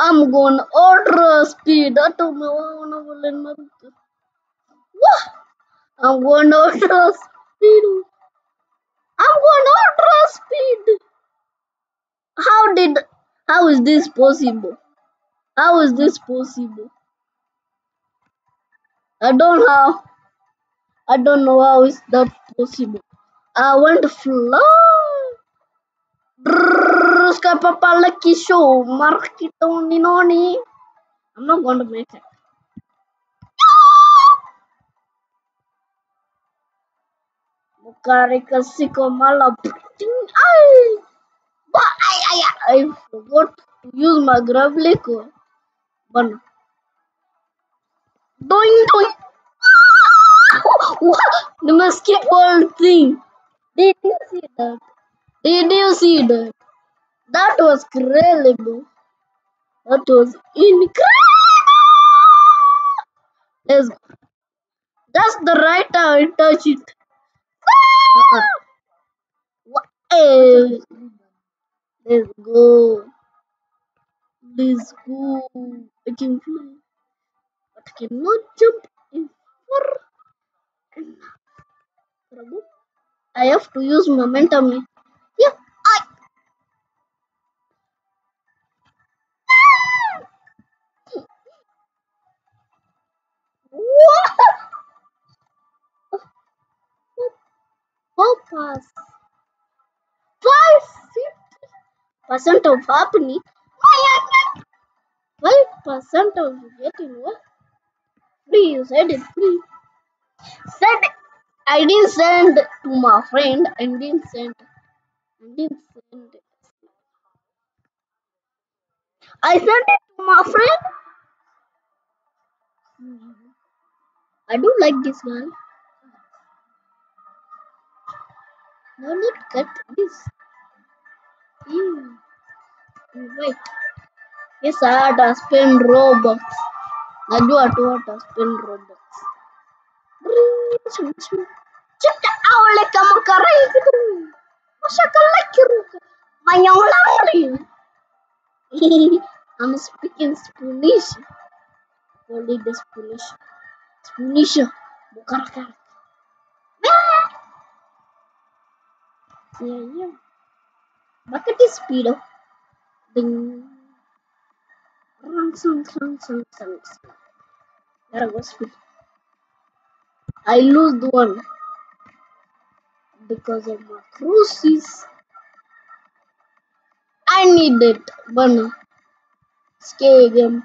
I'm going ultra speed. Atau mau boleh Naruto. Wah, I'm going ultra speed. I'm going ultra speed. How did? How is this possible? How is this possible? I don't know. I don't know how is that possible. I want to fly. Drrrr, Skapapalaki show. Markito Ninoni. I'm not going to make it. Bukari kasiko malah ting ay. But I, I, I forgot to use my gravely core. But doing doing. what? The basketball thing. Did you see that? Did you see that? That was incredible. That was incredible. Let's go. That's the right time I touch it. Uh-uh. What? Let's go. Let's go. I can fly, but I cannot jump in I have to use momentum. Five fifty percent of happening. Five percent of getting what? You said it free. Said I didn't send to my friend. I didn't send. I didn't send. I sent it to my friend. I do like this guy. No, not cut this. Ew. Wait. Yes, I had to spend Robux. Tu hata spend Robux. I'm speaking Spanish. Only the Spanish. Spanish. Yeah, yeah. Bakit di speedo? Ding. Rang sang sang sang sang sang. Gotta go speed. I lose one because of my cruises. I need it, but scare game.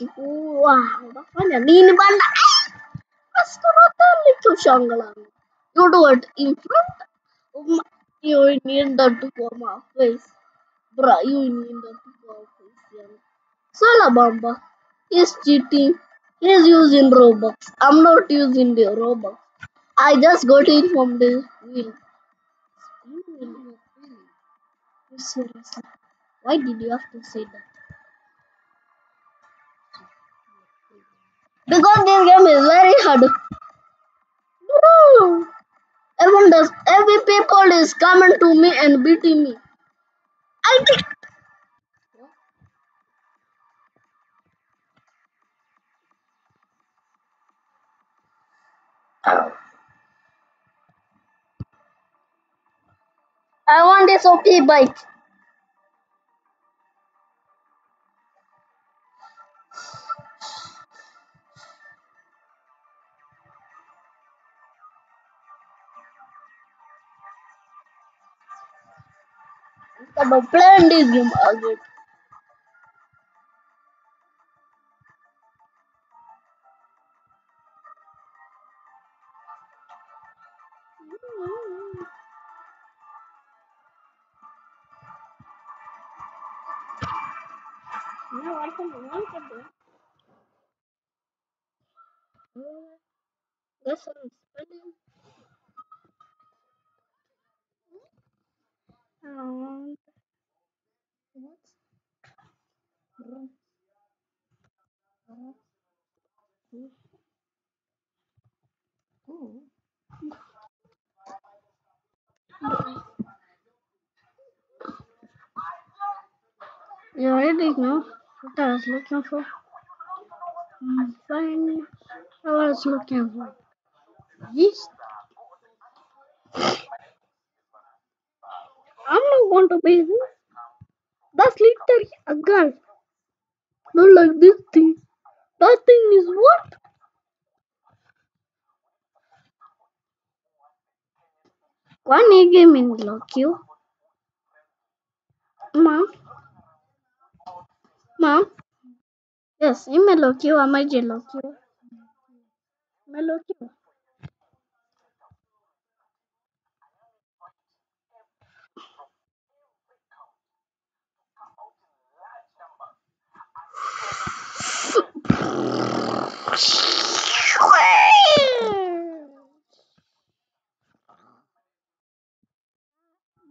Ini banda. Mas korotan itu shanggalan. You do it of my- You need that to for my face. Bruh, you need that to for my face. Yeah. Salah Bamba. He's cheating. He's using Robux. I'm not using the Robux. I just got it from the wheel. Seriously? Why did you have to say that? Because this game is very hard. People is coming to me and beating me. I think. I want this OP bike. Of playing this game again. No, I want to do. That's what I'm. You already know. What I was looking for. Mm, Fine. I was looking for this. I'm not going to be this. That's literally a gun. Not like this thing. That thing is what? One A game in lock you. Mom. Mom. Yes, in my lock you. Am I lock you? My lock you.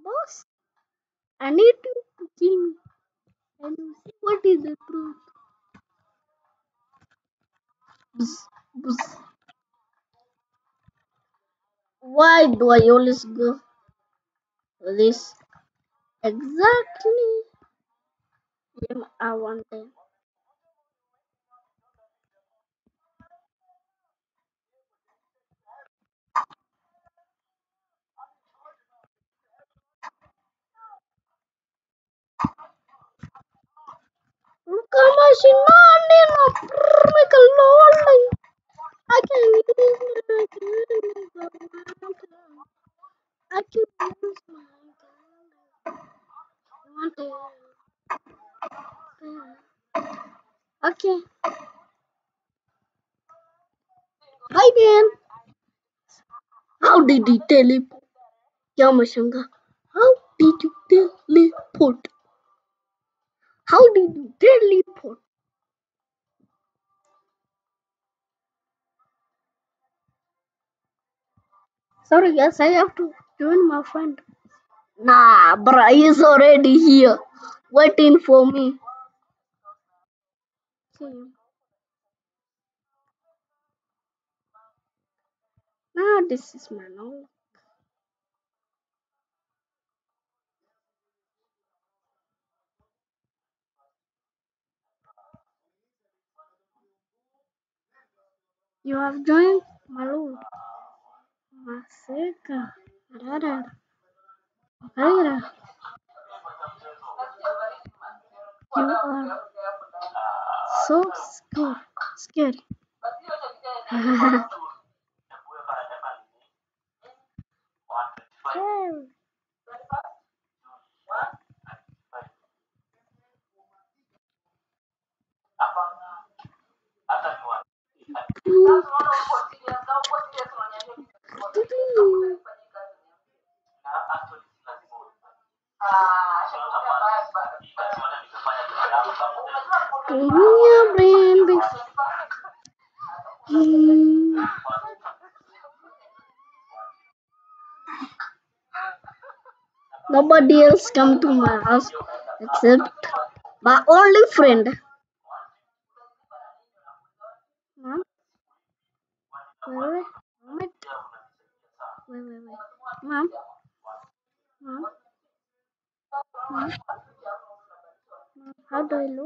Boss, I need you to kill me. And you see what is the truth. Why do I always go this? Exactly. I wanted. Look how much money no make a lonely. I can use my I can use my it. Okay. Hi man. How did he teleport? Yamashanga. How did you teleport? How did you teleport? Sorry guys, I have to join my friend. Nah, bruh, he's already here, waiting for me. See. Now this is my novel. You have joined Malu. Masika. Rara. Rara. You are so scared. Scary. Nobody else come to my house except my only friend. Mom? Wait, wait, wait. Wait, wait, wait. Mom? Mom? How do I look?